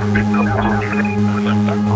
picked up on the plane.